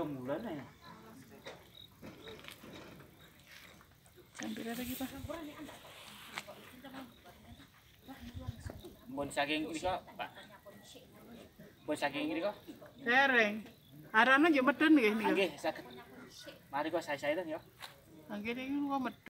Belum bulan ya. Hampir lagi gitu. Pak. Bon saking ini kok, Pak. Bon saking ini kok. Sereng, Arana yo medun nggih niku. Nggih, saged. Mari kok saya-saya ya. Nggih niku medun.